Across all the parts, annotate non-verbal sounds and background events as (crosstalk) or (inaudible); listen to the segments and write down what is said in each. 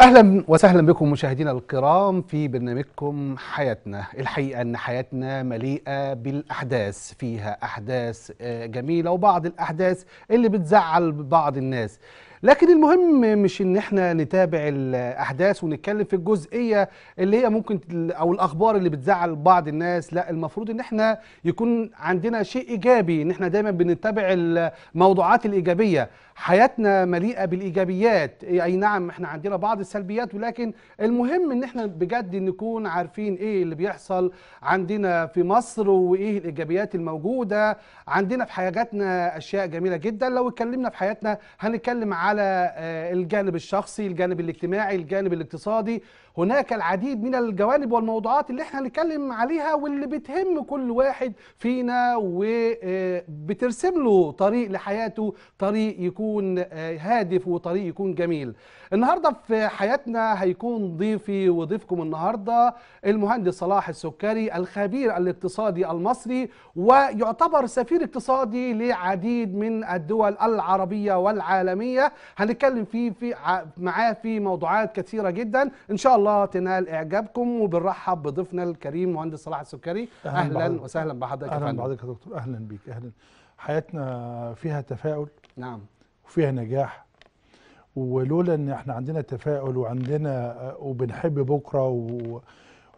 أهلا وسهلا بكم مشاهدينا الكرام في برنامجكم حياتنا. الحقيقة أن حياتنا مليئة بالأحداث فيها أحداث آه، جميلة وبعض الأحداث اللي بتزعل بعض الناس. لكن المهم مش إن إحنا نتابع الأحداث ونتكلم في الجزئية اللي هي ممكن أو الأخبار اللي بتزعل بعض الناس. لا المفروض إن إحنا يكون عندنا شيء إيجابي إن إحنا دايما بنتابع الموضوعات الإيجابية. حياتنا مليئة بالإيجابيات. أي نعم إحنا عندنا بعض السلبيات ولكن المهم إن إحنا بجد نكون عارفين إيه اللي بيحصل عندنا في مصر وإيه الإيجابيات الموجودة. عندنا في حياتنا أشياء جميلة جدا. لو اتكلمنا في حياتنا هنتكلم على آه، الجانب الشخصي الجانب الاجتماعي الجانب الاقتصادي. هناك العديد من الجوانب والموضوعات اللي إحنا هنتكلم عليها واللي بتهم كل واحد فينا وبترسم له طريق لحياته طريق يكون آه، هادف وطريق يكون جميل. النهارده في حياتنا هيكون ضيفي وضيفكم النهارده المهندس صلاح السكري الخبير الاقتصادي المصري ويعتبر سفير اقتصادي لعديد من الدول العربية والعالمية. هنتكلم فيه في معاه في موضوعات كثيرة جدا. إن شاء الله تنال إعجابكم وبنرحب بضيفنا الكريم مهندس صلاح السكري. أهلاً أهلا بحضرتك. وسهلا بحضرتك أهلا. بحضرتك يا دكتور. أهلا بيك. أهلا. حياتنا فيها تفاؤل. نعم. وفيها نجاح. ولولا إن إحنا عندنا تفاؤل وعندنا وبنحب بكرة و-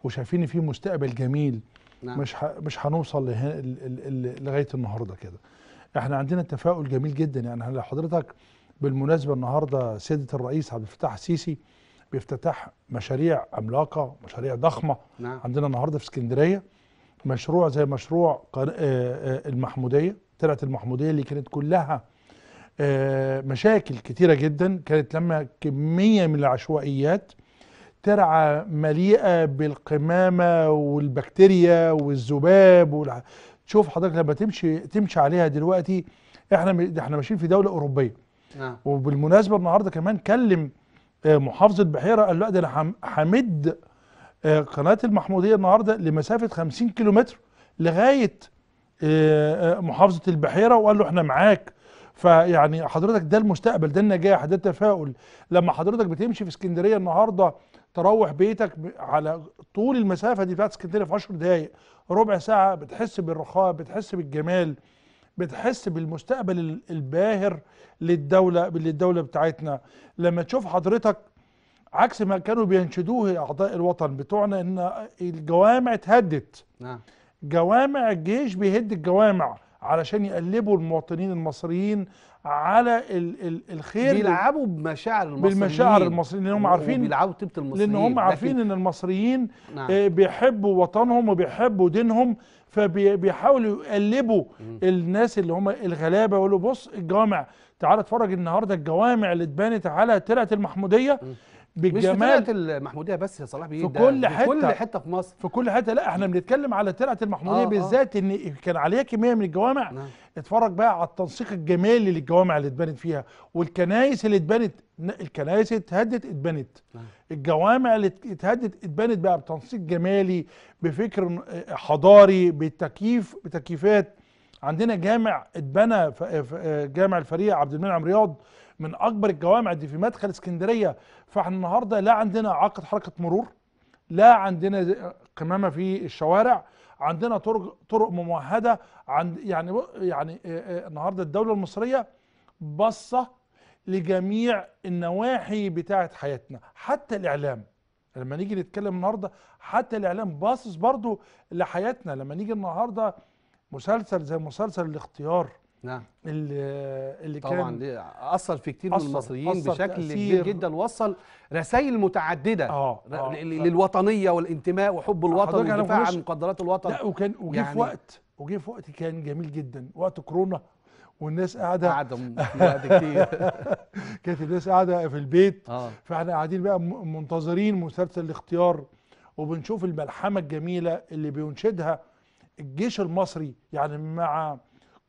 وشايفين في مستقبل جميل نعم. مش ح- مش هنوصل له- لغاية النهارده كده. إحنا عندنا تفاؤل جميل جدا. يعني لو حضرتك بالمناسبة النهارده سيادة الرئيس عبد الفتاح السيسي بافتتاح مشاريع عملاقة مشاريع ضخمة. نعم. عندنا النهارده في اسكندرية مشروع زي مشروع آه، آه، المحمودية ترعه المحمودية اللي كانت كلها آه، مشاكل كتيرة جدا. كانت لما كمية من العشوائيات ترعه مليئة بالقمامة والبكتيريا والذباب والع... تشوف حضرتك لما تمشي تمشي عليها دلوقتي إحنا إحنا ماشيين في دولة أوروبية. نعم. وبالمناسبة النهارده كمان كلم آه، محافظ البحيره قال لا ده أنا هم- همد قناة المحمودية النهارده لمسافة 50 كيلومتر لغاية آه، آه، محافظة البحيرة وقال له إحنا معاك. فيعني حضرتك ده المستقبل ده النجاح ده التفاؤل. لما حضرتك بتمشي في اسكندرية النهارده تروح بيتك على طول المسافة دي بتاعت اسكندرية في 10 دقائق ربع ساعة بتحس بالرخاء بتحس بالجمال. بتحس بالمستقبل ال- الباهر للدولة للدولة بتاعتنا. لما تشوف حضرتك عكس ما كانوا بينشدوه أعضاء الوطن بتوعنا إن الجوامع اتهدت. نعم. جوامع الجيش بيهد الجوامع علشان يقلبوا المواطنين المصريين على ال ال الخير بيلعبوا بمشاعر المصريين. بالمشاعر المصريين لأن هم عارفين بيلعبوا طيبه المصريين لأن هم عارفين إن المصريين نعم. آه، بيحبوا وطنهم وبيحبوا دينهم فبيحاولوا يقلبوا مم. الناس اللي هم الغلابة يقولوا بص الجوامع تعال اتفرج النهارده الجوامع اللي اتبنت على ترعه المحمودية مم. مش في بالجمال المحمودية بس يا صلاح بيه في كل في كل حتة. حتة في مصر في كل حتة لا إحنا بنتكلم على ترعه المحمودية آه، آه. بالذات إن كان عليها كمية من الجوامع نعم اتفرج بقى على التنسيق الجمالي للجوامع اللي اتبنت فيها والكنايس اللي اتبنت الكنايس اتهدت اتبنت. نعم. الجوامع اللي ات- اتهدت اتبنت بقى بتنسيق جمالي بفكر آه، حضاري بالتكييف بتكييفات. عندنا جامع اتبنى آه، جامع الفريق عبد المنعم رياض من أكبر الجوامع دي في مدخل اسكندرية. فاحنا النهارده لا عندنا اعاقه حركة مرور لا عندنا قمامة في الشوارع. عندنا طرق طرق ممهدة عند يعني يعني آه، آه، النهارده الدولة المصرية باصة لجميع النواحي بتاعة حياتنا حتى الإعلام. لما نيجي نتكلم النهارده حتى الإعلام باصص برضو لحياتنا. لما نيجي النهارده مسلسل زي مسلسل الاختيار نعم. اللي, طبعا كان دي أثر في كتير من المصريين أثر بشكل. كبير جدا وصل رسائل متعددة. آه ل- ف- للوطنية والانتماء وحب الوطن والدفاع عن مقدرات الوطن. لا وكان وجه يعني- في وقت وجه في وقت كان جميل جدا. وقت كورونا والناس قاعدة في وقت كتير. (laughs) كانت الناس قاعدة في البيت. آه. فإحنا قاعدين بقى منتظرين مسلسل الاختيار وبنشوف الملحمة الجميلة اللي بينشدها الجيش المصري. يعني مع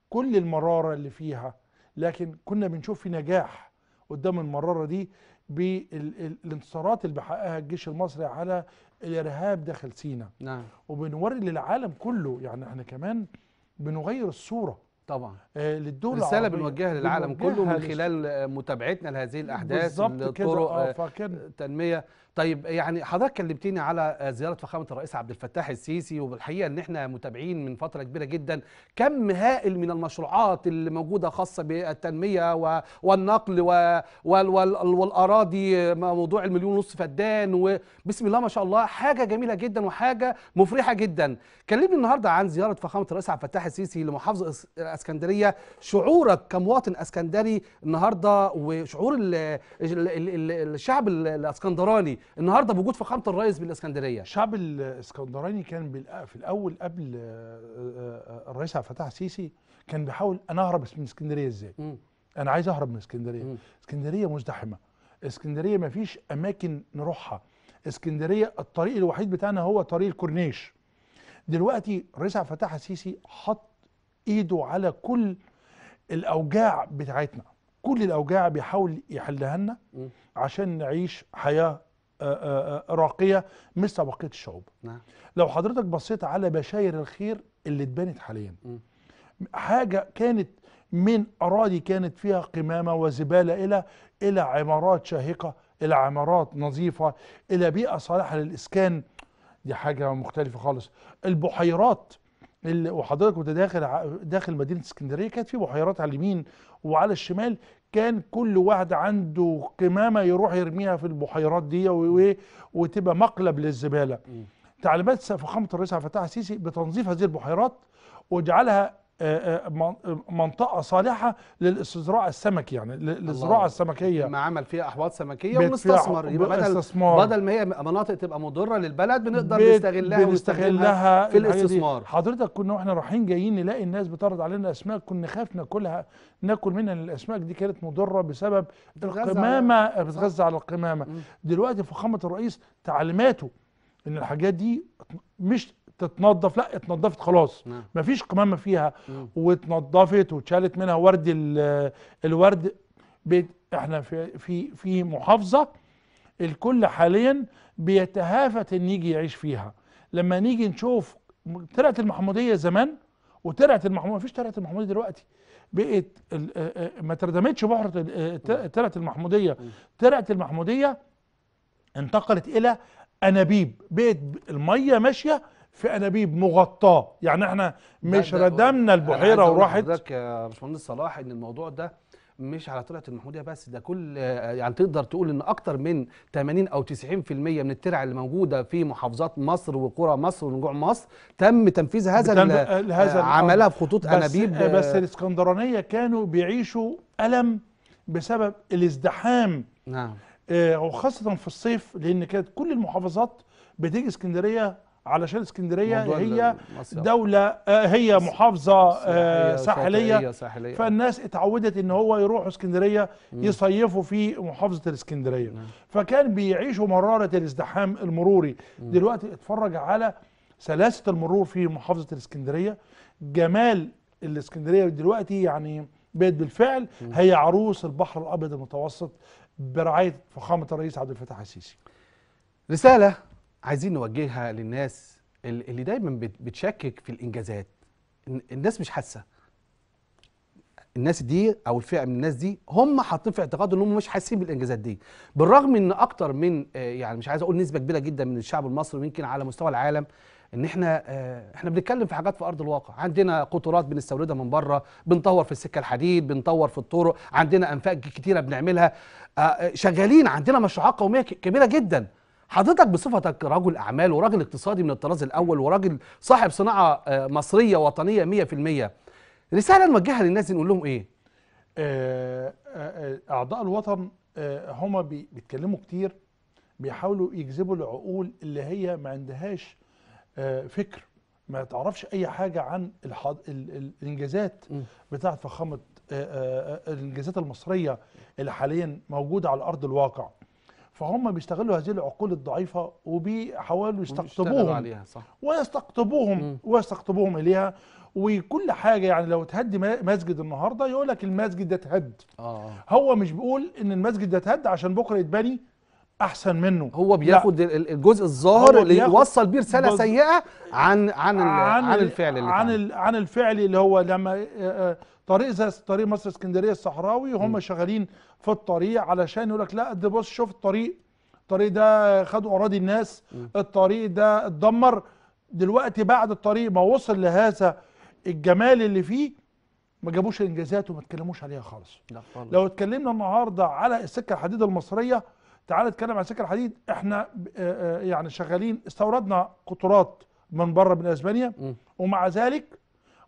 كل المرارة اللي فيها لكن كنا بنشوف في نجاح قدام المرارة دي بالانتصارات اللي بيحققها الجيش المصري على الإرهاب داخل سيناء. نعم. وبنوري للعالم كله يعني إحنا كمان بنغير الصورة. طبعا. آه للدول رسالة بنوجهها للعالم كله من خلال آه، متابعتنا لهذه الأحداث بالظبط لطرق آه، فكان تنمية. طيب يعني حضرتك كلمتني على زيارة فخامة الرئيس عبد الفتاح السيسي وبالحقيقة إن إحنا متابعين من فترة كبيرة جدا كم هائل من المشروعات اللي موجودة خاصة بالتنمية والنقل والأراضي موضوع المليون ونص فدان وبسم الله ما شاء الله حاجة جميلة جدا وحاجة مفرحة جدا. كلمني النهارده عن زيارة فخامة الرئيس عبد الفتاح السيسي لمحافظة الاسكندريه شعورك كمواطن إسكندري النهارده وشعور ال ال ال ال الشعب ال- الإسكندراني النهارده بوجود فخامه الرئيس بالإسكندرية. الشعب الإسكندراني كان في الأول قبل آه، آه، آه، الرئيس عبد الفتاح السيسي كان بيحاول أنا أهرب من إسكندرية إزاي. أنا عايز أهرب من إسكندرية. مم. إسكندرية مزدحمة. إسكندرية ما فيش أماكن نروحها. إسكندرية الطريق الوحيد بتاعنا هو طريق الكورنيش. دلوقتي الرئيس عبد الفتاح السيسي حط إيده على كل الأوجاع بتاعتنا. كل الأوجاع بيحاول يحلها لنا. عشان نعيش حياة راقية مثل بقيه الشعوب. نعم. لو حضرتك بصيت على بشاير الخير اللي اتبنت حاليا. حاجة كانت من أراضي كانت فيها قمامة وزبالة إلى إلى عمارات شاهقة إلى عمارات نظيفة إلى بيئة صالحة للإسكان. دي حاجة مختلفة خالص. البحيرات اللي وحضرتك وانت داخل داخل مدينة اسكندرية كانت في بحيرات على اليمين وعلى الشمال كان كل واحد عنده قمامة يروح يرميها في البحيرات دي وتبقى مقلب للزبالة. تعليمات فخامه الرئيس عبد الفتاح السيسي بتنظيف هذه البحيرات وجعلها منطقة صالحة للاستزراع السمكي يعني للزراعة الله. السمكية ما عمل فيها أحواض سمكية ونستثمر يبقى بدل استثمار. بدل ما هي مناطق تبقى مضرة للبلد بنقدر نستغلها بنستغلها في. الاستثمار حضرتك كنا وإحنا رايحين جايين نلاقي الناس بتعرض علينا اسماك كنا نخاف ناكلها ناكل منها الاسماك دي كانت مضرة بسبب القمامة بتتغذى على القمامة. دلوقتي فخامة الرئيس تعليماته إن الحاجات دي مش تتنظف لا اتنضفت خلاص. نعم. مفيش قمامة فيها. مم. واتنضفت واتشالت منها ورد ال- الورد. بيت إحنا في في في محافظة الكل حاليا بيتهافت إن يجي يعيش فيها. لما نيجي نشوف ترعه المحمودية زمان وترعه المحمودية مفيش ترعه المحمودية دلوقتي. بقت آه، آه، ما تردمتش بحر ال- آه، ترعه المحمودية. ترعه المحمودية انتقلت إلى أنابيب. بقت المية ماشية في انابيب مغطاه. يعني إحنا مش ده- ده- ردمنا البحيرة وراحت. لحضرتك يا باشمهندس صلاح إن الموضوع ده مش على طلعة المحمودية بس ده كل يعني تقدر تقول إن أكتر من 80 أو 90% من الترع اللي موجودة في محافظات مصر وقرى مصر ونجوع مصر تم تنفيذ هذا ال- هذا. عملها بخطوط بس أنابيب. بس الإسكندرانية كانوا بيعيشوا ألم بسبب الازدحام. نعم. آه، وخاصة في الصيف لأن كانت كل المحافظات بتيجي اسكندرية علشان اسكندرية هي. دولة آه، هي محافظة آه، ساحلية. شاطئية، ساحليه فالناس اتعودت ان هو يروحوا اسكندرية يصيفوا في محافظة الاسكندرية. فكان بيعيشوا مرارة الازدحام المروري. دلوقتي اتفرج على سلاسة المرور في محافظة الاسكندرية. جمال الاسكندرية دلوقتي يعني بقت بالفعل هي عروس البحر الأبيض المتوسط برعاية فخامة الرئيس عبد الفتاح السيسي. رسالة عايزين نوجهها للناس ال- اللي دايما بت- بتشكك في الإنجازات. الن- الناس مش حاسة. الناس دي أو الفئة من الناس دي هم حاطين في اعتقاد إن هم مش حاسين بالإنجازات دي. بالرغم إن أكتر من آه، يعني مش عايز أقول نسبة كبيرة جدا من الشعب المصري ويمكن على مستوى العالم إن إحنا آه، إحنا بنتكلم في حاجات في أرض الواقع. عندنا قطورات بنستوردها من بره بنطور في السكة الحديد بنطور في الطرق عندنا أنفاق كتيرة بنعملها. آه، شغالين عندنا مشروعات قومية كبيرة جدا. حضرتك بصفتك رجل أعمال وراجل اقتصادي من الطراز الأول وراجل صاحب صناعة آه، مصرية وطنية 100% رسالة نوجهها للناس نقول لهم إيه آه، آه، أعضاء الوطن هم بي- بيتكلموا كتير بيحاولوا يجذبوا العقول اللي هي ما عندهاش فكر ما تعرفش أي حاجة عن الحض... الإنجازات م. بتاعة فخامة الإنجازات المصرية اللي حاليا موجودة على أرض الواقع فهم بيستغلوا هذه العقول الضعيفة وبيحاولوا يستقطبوهم. عليها صح. ويستقطبوهم مم. ويستقطبوهم إليها. وكل حاجة يعني لو تهدي مسجد النهارده يقول لك المسجد ده اتهد آه هو مش بيقول إن المسجد ده اتهد عشان بكرة يتبني؟ أحسن منه. هو لا، بياخد ال- الجزء الظاهر اللي يوصل بيه رسالة سيئة عن عن عن, ال- الفعل اللي عن عن الفعل اللي هو لما آه، آه، طريق زي طريق مصر اسكندرية الصحراوي هم شغالين في الطريق علشان يقول لك لا ده بص شوف الطريق الطريق ده خدوا أراضي الناس الطريق ده اتدمر. دلوقتي بعد الطريق ما وصل لهذا الجمال اللي فيه ما جابوش الإنجازات وما اتكلموش عليها خالص. لا خالص. لو اتكلمنا النهارده على السكة الحديد المصرية تعال نتكلم عن السكة الحديد. إحنا آه، آه، يعني شغالين استوردنا قطارات من بره من أسبانيا. ومع ذلك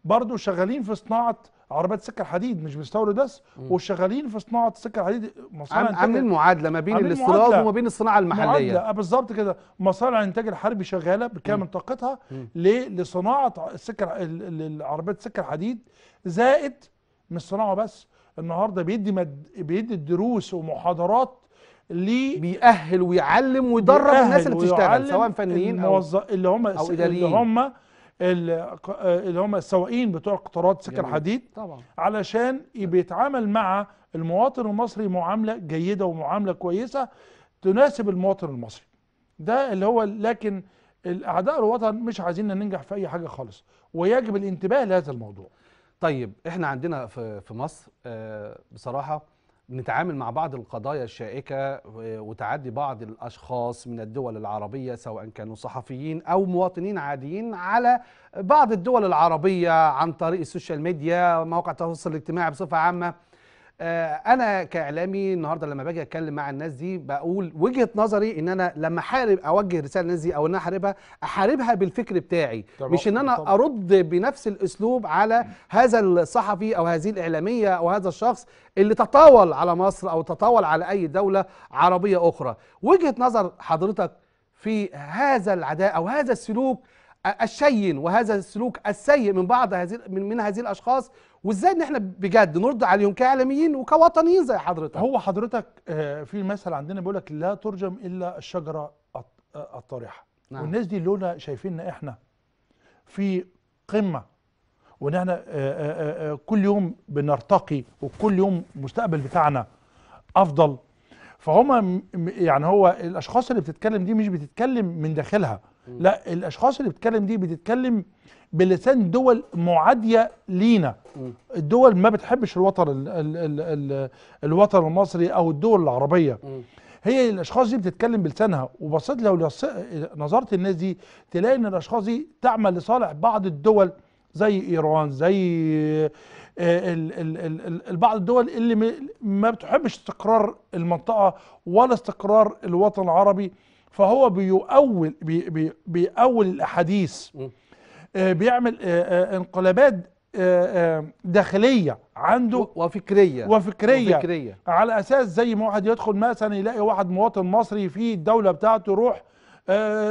برضو شغالين في صناعة عربيات السكه الحديد مش بنستورد بس وشغالين في صناعة السكه الحديد. مصانع عاملين معادلة ما بين الاستيراد. وما بين الصناعة المحلية. معادلة. آه بالظبط كده. مصانع الانتاج الحربي شغالة بكامل طاقتها؟ لصناعة السكه ال- ال- العربيات السكه الحديد. زائد مش صناعه بس النهارده بيدي مد... بيدي دروس ومحاضرات ل بيأهل ويعلم ويدرب الناس اللي بتشتغل سواء فنيين أو اللي هم أو اللي إداريين. هم اللي هم السواقين بتوع قطارات جميل. الحديد طبعا. علشان بيتعامل مع المواطن المصري معاملة جيدة ومعاملة كويسة تناسب المواطن المصري. ده اللي هو لكن الأعداء الوطن مش عايزين ننجح في أي حاجة خالص ويجب الانتباه لهذا الموضوع. طيب إحنا عندنا في في مصر آه، بصراحة بنتعامل مع بعض القضايا الشائكة و- وتعدي بعض الأشخاص من الدول العربية سواء كانوا صحفيين أو مواطنين عاديين على بعض الدول العربية عن طريق السوشيال ميديا مواقع التواصل الاجتماعي بصفة عامة. آه، أنا كإعلامي النهارده لما باجي أتكلم مع الناس دي بقول وجهة نظري إن أنا لما أحارب أوجه رسالة للناس دي أو إن أحاربها أحاربها بالفكر بتاعي طبعا، مش إن أنا طبعا. أرد بنفس الأسلوب على هذا الصحفي أو هذه الإعلامية أو هذا الشخص اللي تطاول على مصر أو تطاول على أي دولة عربية أخرى وجهة نظر حضرتك في هذا العداء أو هذا السلوك الشين وهذا السلوك السيء من بعض هذه من, من هذه الأشخاص وازاي ان إحنا بجد نرد عليهم كاعلاميين وكوطنيين زي حضرتك؟ هو حضرتك آه، في مثل عندنا بيقول لك لا ترجم إلا الشجرة آه، الطارحة. نعم. والناس دي لولا شايفيننا إحنا في قمة وإن إحنا آه، كل يوم بنرتقي وكل يوم المستقبل بتاعنا أفضل. فهم م- م- يعني هو الأشخاص اللي بتتكلم دي مش بتتكلم من داخلها. لا الأشخاص اللي بتتكلم دي بتتكلم بلسان دول معادية لينا. الدول ما بتحبش الوطن ال ال ال ال الوطن المصري أو الدول العربية. هي الأشخاص دي بتتكلم بلسانها وبصيت لو نظرت الناس دي تلاقي إن الأشخاص دي تعمل لصالح بعض الدول زي إيران زي آه، بعض الدول اللي ما بتحبش استقرار المنطقة ولا استقرار الوطن العربي فهو بيؤول بي بي بيأول الأحاديث. آه، بيعمل آه، آه، انقلابات داخلية عنده و- وفكرية. وفكرية. على أساس زي ما واحد يدخل مثلا يلاقي واحد مواطن مصري في الدولة بتاعته يروح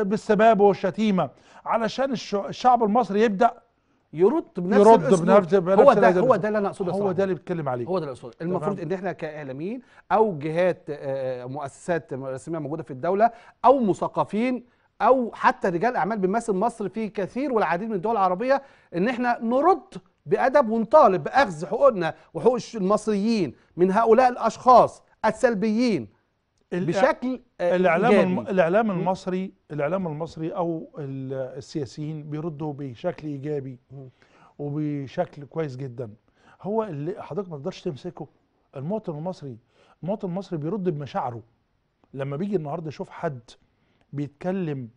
بالسباب والشتيمة. علشان الش- الشعب المصري يبدأ يرد بنفس يرد. بنفس- بنفس هو ده هو. ده اللي أنا أقصده هو. ده اللي بيتكلم عليه هو ده الأصول المفروض إن إحنا كإعلاميين أو جهات آه، مؤسسات رسمية موجودة في الدولة أو مثقفين أو حتى رجال أعمال بيمثل مصر في كثير والعديد من الدول العربية إن إحنا نرد بأدب ونطالب بأخذ حقوقنا وحقوق المصريين من هؤلاء الأشخاص السلبيين بشكل آه، الإعلام. إيجابي. الإعلام المصري الإعلام المصري أو ال- السياسيين بيردوا بشكل إيجابي. وبشكل كويس جدا هو اللي حضرتك ما تقدرش تمسكه المواطن المصري المواطن المصري بيرد بمشاعره لما بيجي النهارده يشوف حد بيتكلم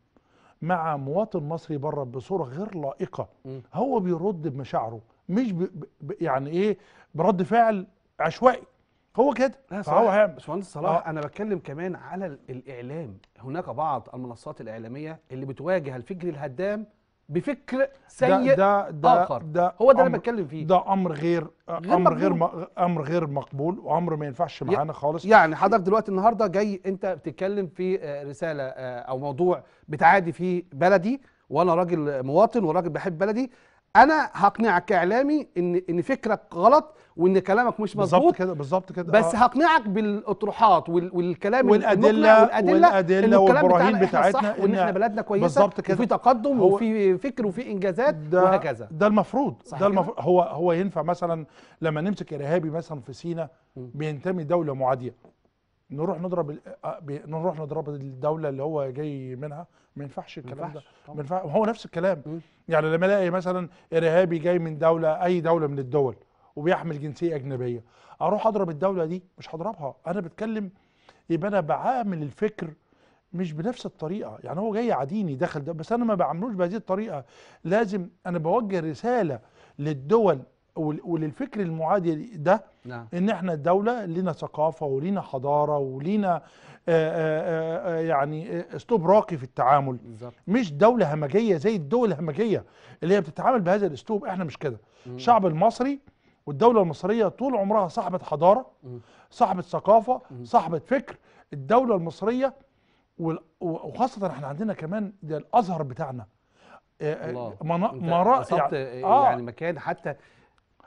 مع مواطن مصري بره بصورة غير لائقة. هو بيرد بمشاعره مش ب... ب... يعني إيه برد فعل عشوائي هو كده. لا فهو هيعمل. باشمهندس صلاح آه. أنا بتكلم كمان على ال- الإعلام. هناك بعض المنصات الإعلامية اللي بتواجه الفكر الهدام بفكر سيء ده ده آخر. ده هو ده اللي أمر- بتكلم فيه. ده أمر غير, غير أمر غير مقبول. أمر غير مقبول وأمر ما ينفعش معانا خالص. يعني حضرتك دلوقتي النهارده جاي أنت بتتكلم في آه، رسالة آه، أو موضوع بتعادي فيه بلدي وأنا راجل مواطن وراجل بحب بلدي. أنا هقنعك كاعلامي إن إن فكرك غلط وإن كلامك مش بالظبط مظبوط كده بالظبط كده بس آه. هقنعك بالأطروحات وال- والكلام والأدلة المقنع والأدلة والأدلة والبراهين بتاعتنا صح وإن إن- إحنا بلدنا كويسة بالظبط كده. وفي تقدم وفي فكر وفي إنجازات ده وهكذا ده المفروض صح ده؟ المفروض هو هو ينفع مثلا لما نمسك إرهابي مثلا في سينا. بينتمي دولة معادية نروح نضرب ال- آه، بي- نروح نضرب الدولة اللي هو جاي منها. ما ينفعش الكلام ده. ينفعش ما طبعاً. ينفع هو نفس الكلام. مم. يعني لما الاقي مثلا إرهابي جاي من دولة أي دولة من الدول وبيحمل جنسية أجنبية أروح أضرب الدولة دي؟ مش هضربها. أنا بتكلم يبقى أنا بعامل الفكر مش بنفس الطريقة. يعني هو جاي عاديني داخل ده بس أنا ما بعملوش بهذه الطريقة. لازم أنا بوجه رسالة للدول ول- وللفكر المعادي ده نعم إن إحنا الدولة لينا ثقافة ولينا حضارة ولينا آه، آه، آه، يعني أسلوب راقي في التعامل بالظبط مش دولة همجية زي الدول الهمجية اللي هي بتتعامل بهذا الأسلوب إحنا مش كده. الشعب المصري والدولة المصرية طول عمرها صاحبة حضارة. صاحبة ثقافة. صاحبة فكر الدولة المصرية وخاصة إحنا عندنا كمان ده الأزهر بتاعنا الله منا- مرا يعني, آه. آه يعني مكان حتى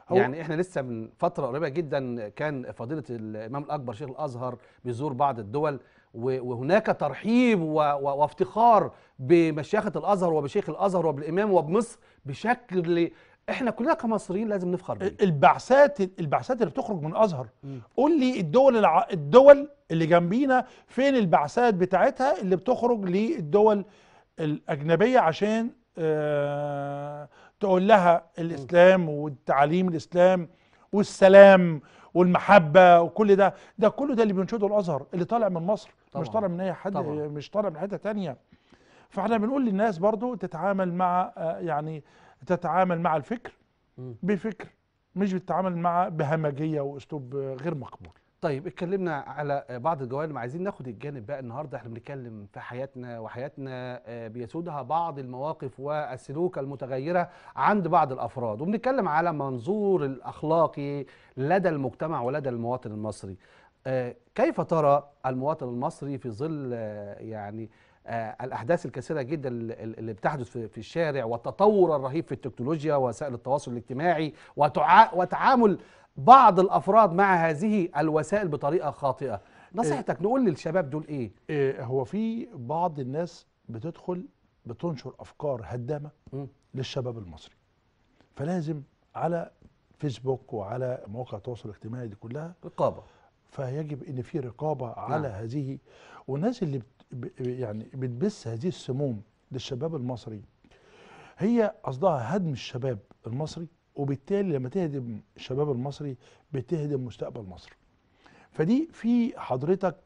هو- يعني إحنا لسه من فترة قريبة جدا كان فضيلة الإمام الأكبر شيخ الأزهر بيزور بعض الدول وهناك ترحيب وافتخار بمشيخة الأزهر وبشيخ الأزهر وبالإمام وبمصر بشكل إحنا كلنا كمصريين لازم نفخر بيه البعثات البعثات اللي بتخرج من أزهر مم. قول لي الدول الع... الدول اللي جنبينا فين البعثات بتاعتها اللي بتخرج للدول الأجنبية عشان آه تقول لها الإسلام والتعاليم الإسلام والسلام والمحبة وكل ده ده كله ده اللي بينشده الأزهر اللي طالع من مصر مش طبعاً. طالع من أي حد طبعاً. مش طالع من حتة تانية فإحنا بنقول للناس برضو تتعامل مع آه يعني تتعامل مع الفكر. بفكر مش بتتعامل مع بهمجية وأسلوب غير مقبول طيب اتكلمنا على بعض الجوانب. عايزين ناخد الجانب بقى النهارده. إحنا بنتكلم في حياتنا وحياتنا آه، بيسودها بعض المواقف والسلوك المتغيرة عند بعض الأفراد. وبنتكلم على منظور الأخلاقي لدى المجتمع ولدى المواطن المصري. آه، كيف ترى المواطن المصري في ظل آه، يعني الأحداث الكثيرة جدا اللي بتحدث في الشارع والتطور الرهيب في التكنولوجيا ووسائل التواصل الاجتماعي وتعا- وتعامل بعض الأفراد مع هذه الوسائل بطريقة خاطئة. نصيحتك نقول للشباب دول إيه؟ إيه هو في بعض الناس بتدخل بتنشر أفكار هدامة. للشباب المصري. فلازم على فيسبوك وعلى مواقع التواصل الاجتماعي دي كلها رقابة. فيجب إن في رقابة على نعم. هذه. والناس اللي يعني بتبث هذه السموم للشباب المصري. هي قصدها هدم الشباب المصري وبالتالي لما تهدم الشباب المصري بتهدم مستقبل مصر. فدي في حضرتك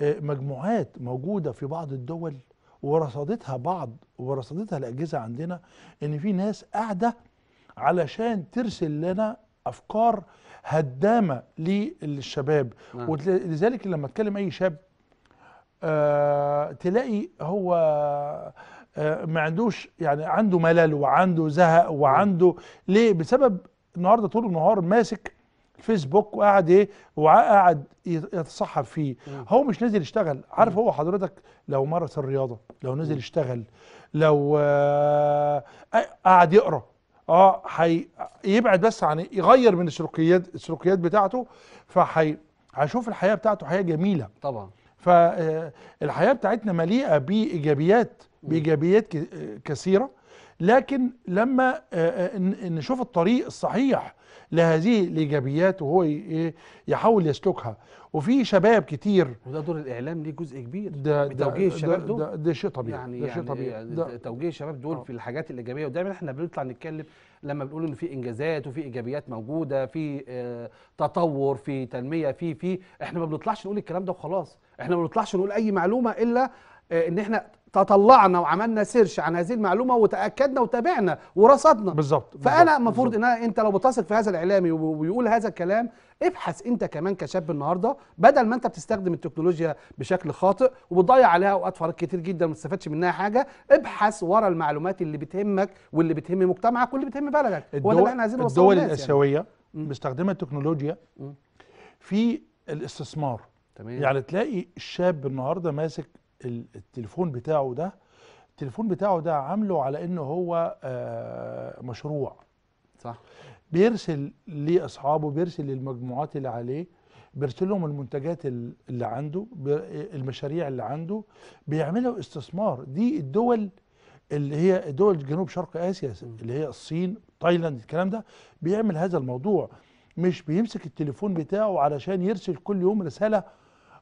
آه، مجموعات موجودة في بعض الدول ورصدتها بعض ورصدتها الأجهزة عندنا إن في ناس قاعدة علشان ترسل لنا أفكار هدامة للشباب. نعم. ولذلك لما أتكلم أي شاب آه تلاقي هو آه ما عندوش يعني عنده ملل وعنده زهق وعنده ليه؟ بسبب النهارده طول النهار ماسك الفيسبوك وقاعد إيه؟ وقاعد يت- يتصحف فيه. مم. هو مش نازل يشتغل. عارف هو حضرتك لو مارس الرياضة لو نزل يشتغل لو آه قاعد يقرأ آه حي يبعد بس عن يغير من السلوكيات السلوكيات بتاعته فحي هيشوف الحياة بتاعته حياة جميلة. طبعا. فالحياه بتاعتنا مليئة بإيجابيات بإيجابيات آه، كثيرة. لكن لما آه، آه، نشوف الطريق الصحيح لهذه الإيجابيات وهو إيه يحاول يسلكها. وفي شباب كتير وده دور الإعلام ليه جزء كبير ده بتوجيه الشباب ده, دول؟ ده, ده شيء طبيعي يعني ده يعني شيء طبيعي يعني ده توجيه الشباب دول آه. في الحاجات الإيجابية. ودايما إحنا بنطلع نتكلم لما بنقول ان في إنجازات وفي إيجابيات موجودة في آه، تطور في تنمية في في إحنا ما بنطلعش نقول الكلام ده وخلاص. إحنا ما بنطلعش نقول اي معلومة إلا آه، إن إحنا تطلعنا وعملنا سيرش عن هذه المعلومة وتأكدنا وتابعنا ورصدنا بالظبط فأنا المفروض. إن أنا أنت لو بتثق في هذا الإعلامي وب- وبيقول هذا الكلام ابحث أنت كمان كشاب النهارده بدل ما أنت بتستخدم التكنولوجيا بشكل خاطئ وبتضيع عليها أوقات فراغ كتير جدا وما تستفادش منها حاجة ابحث ورا المعلومات اللي بتهمك واللي بتهم مجتمعك واللي بتهم بلدك هو ده اللي إحنا عايزين نوصله الدول يعني. الآسيوية مم. مستخدمه التكنولوجيا. في الاستثمار تمام؟ يعني تلاقي الشاب النهارده ماسك ال- التليفون بتاعه ده التليفون بتاعه ده عامله على إنه هو آه، مشروع. صح. بيرسل لاصحابه بيرسل للمجموعات اللي عليه بيرسل لهم المنتجات ال- اللي عنده المشاريع اللي عنده بيعملوا استثمار دي الدول اللي هي دول جنوب شرق آسيا اللي هي الصين تايلاند الكلام ده بيعمل هذا الموضوع. مش بيمسك التليفون بتاعه علشان يرسل كل يوم رسالة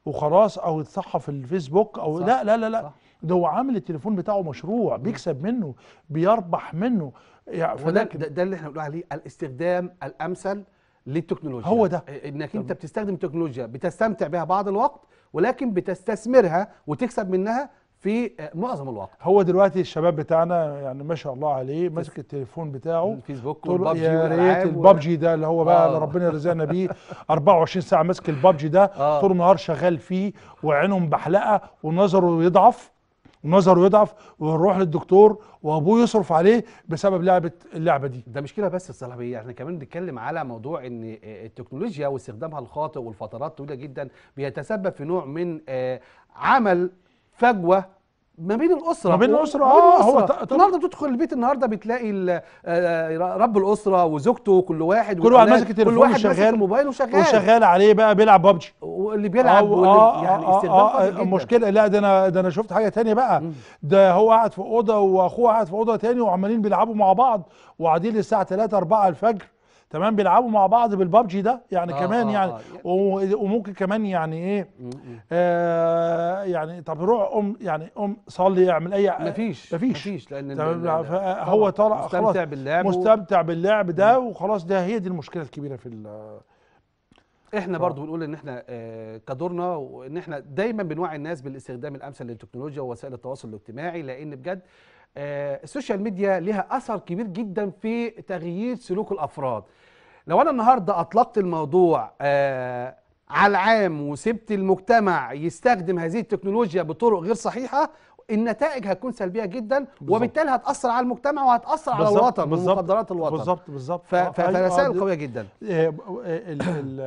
وخلاص أو يتصحى في الفيسبوك أو صح، لا لا لا لا. صح. ده هو عامل التليفون بتاعه مشروع بيكسب منه بيربح منه. يعني فده ده, ده اللي إحنا بنقول عليه الاستخدام الأمثل للتكنولوجيا. هو ده. إنك أنت بتستخدم التكنولوجيا بتستمتع بها بعض الوقت ولكن بتستثمرها وتكسب منها في آه، معظم الوقت. هو دلوقتي الشباب بتاعنا يعني ما شاء الله عليه ماسك التليفون بتاعه. الفيسبوك والبابجي يا ريت البابجي ده اللي هو بقى آه. اللي ربنا رزقنا بيه. (laughs) 24 ساعة ماسك البابجي ده آه. طول النهار شغال فيه وعينه مبحلقه ونظره يضعف ونظره يضعف ويروح للدكتور وأبوه يصرف عليه بسبب لعبه اللعبة دي. ده مش كده بس الصلاحيه إحنا كمان بنتكلم على موضوع إن آه، التكنولوجيا واستخدامها الخاطئ والفترات طويلة جدا بيتسبب في نوع من آه، عمل فجوة ما بين الأسرة. ما بين بين آه، هو النهارده بتدخل البيت النهارده بتلاقي ال- آه، رب الأسرة وزوجته كل واحد كل واحد ماسك التليفون كل واحد ماسك. الموبايل وشغال. وشغال عليه بقى بيلعب بابجي. واللي بيلعب آه، واللي آه، يعني آه، استخدام آه، خاطئ آه، جدا. مشكلة. لا ده أنا ده أنا شفت حاجة تانية بقى. ده هو قاعد في أوضة وأخوه قاعد في أوضة تاني وعمالين بيلعبوا مع بعض وقاعدين للساعة 3 4 الفجر. تمام بيلعبوا مع بعض بالبابجي ده يعني آه، كمان آه، يعني آه. و- وممكن كمان يعني إيه. آه يعني طب روح ام يعني ام صلي اعمل أي مفيش مفيش مفيش لأن ال- فهو طبعاً طلع خلاص مستمتع باللعب مستمتع باللعب ده وخلاص ده هي دي المشكلة الكبيرة في إحنا. برضو بنقول إن إحنا آه، كدورنا وإن إحنا دايما بنوعي الناس بالاستخدام الأمثل للتكنولوجيا ووسائل التواصل الاجتماعي لأن بجد آه، ال social media لها أثر كبير جدا في تغيير سلوك الأفراد لو أنا النهارده أطلقت الموضوع آه، على العام وسبت المجتمع يستخدم هذه التكنولوجيا بطرق غير صحيحة النتائج هتكون سلبية جدا بالظبط. وبالتالي هتأثر على المجتمع وهتأثر على الوطن ومقدرات الوطن. بالظبط بالظبط. آه، أيوة، فرسائل دي- قوية جدا. آه، آه، ال ال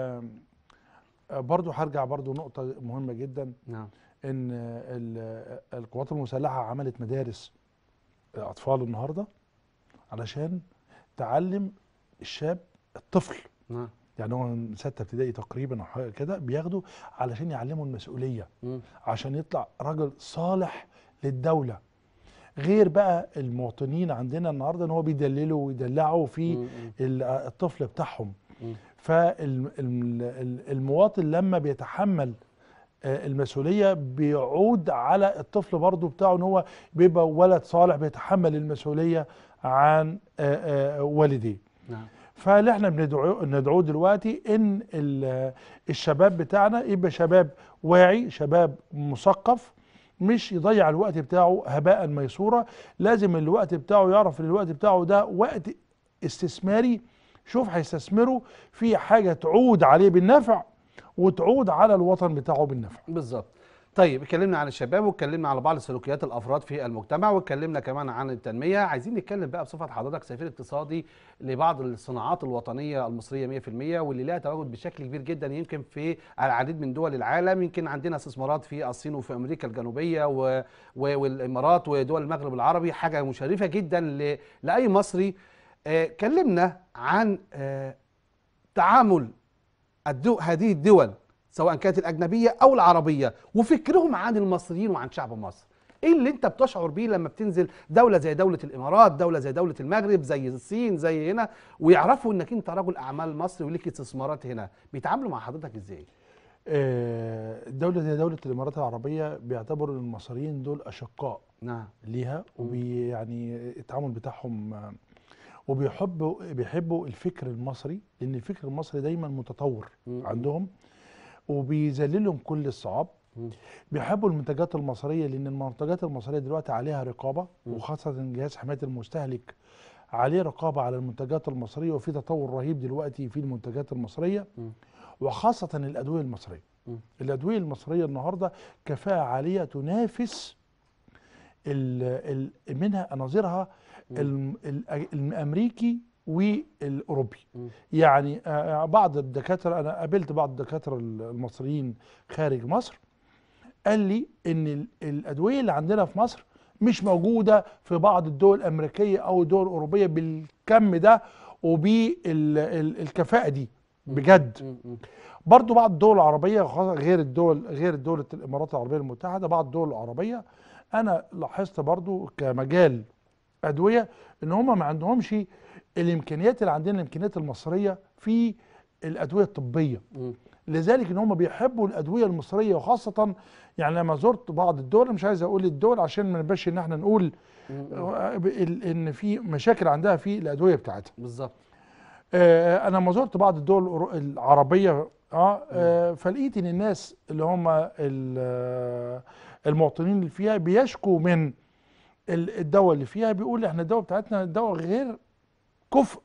آه، برضو هرجع برضو نقطة مهمة جدا. نعم. إن ال- القوات المسلحة عملت مدارس اطفال النهاردة علشان تعلم الشاب الطفل. نعم. يعني هو من ستة ابتدائي تقريبا أو حاجة كده بياخدوا علشان يعلموا المسؤولية مم. عشان يطلع راجل صالح للدولة. غير بقى المواطنين عندنا النهارده إن هو بيدللوا ويدلعوا في الطفل بتاعهم. فالمواطن لما بيتحمل آه، المسؤولية بيعود على الطفل برضه بتاعه إن هو بيبقى ولد صالح بيتحمل المسؤولية عن آه، آه، والديه. نعم. فاللي إحنا بندعوه ندعوه دلوقتي إن ال- الشباب بتاعنا يبقى شباب واعي شباب مثقف مش يضيع الوقت بتاعه هباء ميسورا لازم الوقت بتاعه يعرف إن الوقت بتاعه ده وقت استثماري. شوف هيستثمره في حاجة تعود عليه بالنفع وتعود على الوطن بتاعه بالنفع. بالظبط. طيب اتكلمنا عن الشباب واتكلمنا على بعض سلوكيات الأفراد في المجتمع واتكلمنا كمان عن التنمية. عايزين نتكلم بقى بصفة حضرتك سفير اقتصادي لبعض الصناعات الوطنية المصرية 100% واللي لها تواجد بشكل كبير جدا يمكن في العديد من دول العالم. يمكن عندنا استثمارات في الصين وفي أمريكا الجنوبية و... و... والإمارات ودول المغرب العربي حاجة مشرفة جدا ل... لأي مصري. آه كلمنا عن آه تعامل الدو هذه الدول سواء كانت الأجنبية أو العربية وفكرهم عن المصريين وعن شعب مصر. إيه اللي أنت بتشعر بيه لما بتنزل دولة زي دولة الإمارات دولة زي دولة المغرب زي الصين زي هنا ويعرفوا إنك أنت رجل أعمال مصري وليك استثمارات هنا؟ بيتعاملوا مع حضرتك إزاي؟ آه، دولة زي دولة الإمارات العربية بيعتبروا المصريين دول أشقاء نعم. ليها وبي يعني التعامل بتاعهم وبيحبوا بيحبوا الفكر المصري لأن الفكر المصري دايما متطور. عندهم. وبيذللهم كل الصعاب. بيحبوا المنتجات المصرية لأن المنتجات المصرية دلوقتي عليها رقابة. وخاصة جهاز حماية المستهلك عليه رقابة على المنتجات المصرية وفي تطور رهيب دلوقتي في المنتجات المصرية. وخاصة الأدوية المصرية. الأدوية المصرية النهارده كفاءة عالية تنافس ال ال منها نظيرها الأمريكي والأوروبي. يعني آه، بعض الدكاترة أنا قابلت بعض الدكاترة المصريين خارج مصر قال لي إن ال- الأدوية اللي عندنا في مصر مش موجودة في بعض الدول الأمريكية أو الدول الأوروبية بالكم ده وبالكفاءة دي بجد. برضو بعض الدول العربية خاصة غير الدول غير دولة الإمارات العربية المتحدة بعض الدول العربية أنا لاحظت برضو كمجال أدوية إن هم ما عندهمش الإمكانيات اللي عندنا الإمكانيات المصرية في الأدوية الطبية. مم. لذلك إن هم بيحبوا الأدوية المصرية وخاصة يعني لما زرت بعض الدول مش عايز أقول الدول عشان ما نبقاش إن إحنا نقول آه، إن في مشاكل عندها في الأدوية بتاعتها. بالظبط. آه، أنا لما زرت بعض الدول العربية آه, آه فلقيت إن الناس اللي هم ال- المواطنين اللي فيها بيشكوا من ال- الدواء اللي فيها بيقول إحنا الدواء بتاعتنا دواء غير كفء.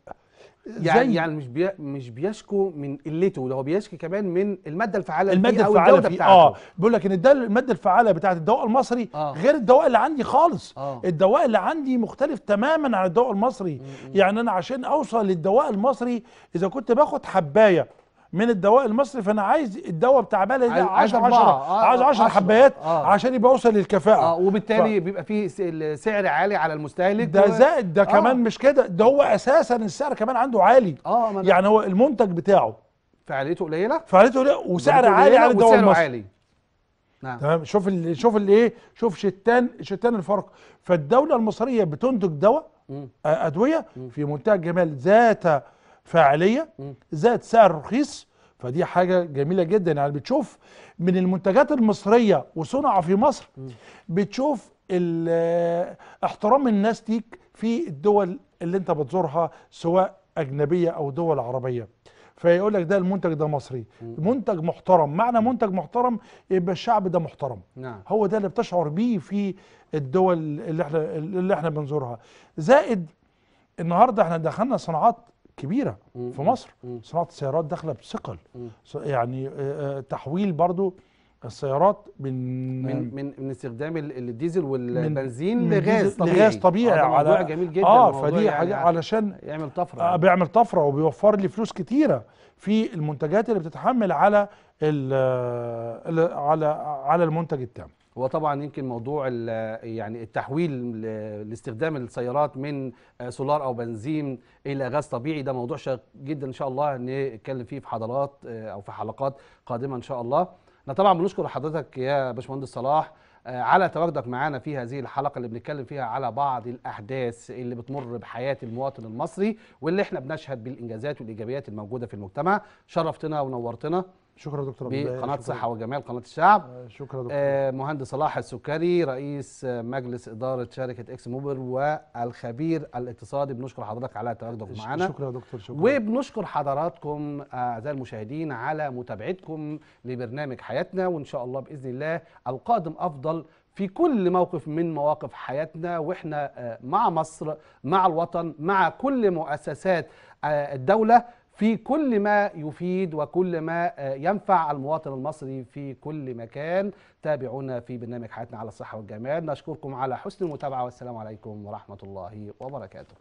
يعني زي يعني مش بي مش بيشكو من قلته ده هو بيشكي كمان من المادة الفعالة المادة الفعالة فيه بتاعته. آه. بيقول لك إن ده المادة الفعالة بتاعت الدواء المصري آه. غير الدواء اللي عندي خالص. آه. الدواء اللي عندي مختلف تماما عن الدواء المصري. يعني أنا عشان أوصل للدواء المصري إذا كنت باخد حباية من الدواء المصري فأنا عايز الدواء بتاع بلدي ده عايز- عايز 10 أربعة. 10 آه، عايز 10 عشرة. حبايات آه. عشان يبقى اوصل للكفاءة. آه وبالتالي بيبقى فيه سعر عالي على المستهلك ده و- زائد ده آه. كمان مش كده ده هو أساسا السعر كمان عنده عالي. ده يعني هو المنتج بتاعه. فعاليته قليلة؟ فعاليته ليه وسعر عالي على الدواء المصري. عالي. نعم. تمام؟ شوف ال... شوف الايه شوف شتان شتان الفرق. فالدولة المصرية بتنتج دواء. آه، أدوية في منتهى الجمال ذات فاعلية. ذات سعر رخيص. فدي حاجة جميلة جدا. يعني بتشوف من المنتجات المصرية وصنع في مصر بتشوف آه، احترام الناس ليك في الدول اللي انت بتزورها سواء أجنبية أو دول عربية. فيقول لك ده المنتج ده مصري. منتج محترم. معنى منتج محترم يبقى الشعب ده محترم. نعم. هو ده اللي بتشعر بيه في الدول اللي إحنا اللي إحنا بنزورها. زائد النهارده إحنا دخلنا صناعات كبيرة. في مصر. صناعة السيارات داخلة بثقل يعني آه، آه، تحويل برضو السيارات من من من من استخدام ال- الديزل والبنزين من لغاز طبيعي لغاز طبيعي آه ده موضوع على جميل جدا آه فدي يعني حاجة علشان يعمل طفرة آه. بيعمل طفرة وبيوفر لي فلوس كتيرة في المنتجات اللي بتتحمل على ال- على على المنتج التام هو طبعا يمكن موضوع يعني التحويل لاستخدام السيارات من سولار أو بنزين إلى غاز طبيعي ده موضوع شيق جدا إن شاء الله نتكلم فيه في حضرات آه، أو في حلقات قادمة إن شاء الله. إحنا طبعا بنشكر حضرتك يا باشمهندس صلاح آه، على تواجدك معانا في هذه الحلقة اللي بنتكلم فيها على بعض الأحداث اللي بتمر بحياة المواطن المصري واللي إحنا بنشهد بالإنجازات والإيجابيات الموجودة في المجتمع. شرفتنا ونورتنا. شكرا دكتور بقناة. صحة وجمال قناة الشعب. آه، شكرا دكتور. آه، مهندس صلاح السكري رئيس مجلس إدارة شركة إكس موبل والخبير الاقتصادي بنشكر حضرتك على تواجدك معنا. شكرا يا دكتور شكرا. وبنشكر حضراتكم آه، أعزائي المشاهدين على متابعتكم لبرنامج حياتنا وإن شاء الله بإذن الله القادم أفضل في كل موقف من مواقف حياتنا وإحنا آه، مع مصر مع الوطن مع كل مؤسسات الدولة. في كل ما يفيد وكل ما آه، ينفع المواطن المصري في كل مكان. تابعونا في برنامج حياتنا على الصحة والجمال. نشكركم على حسن المتابعة والسلام عليكم ورحمة الله وبركاته.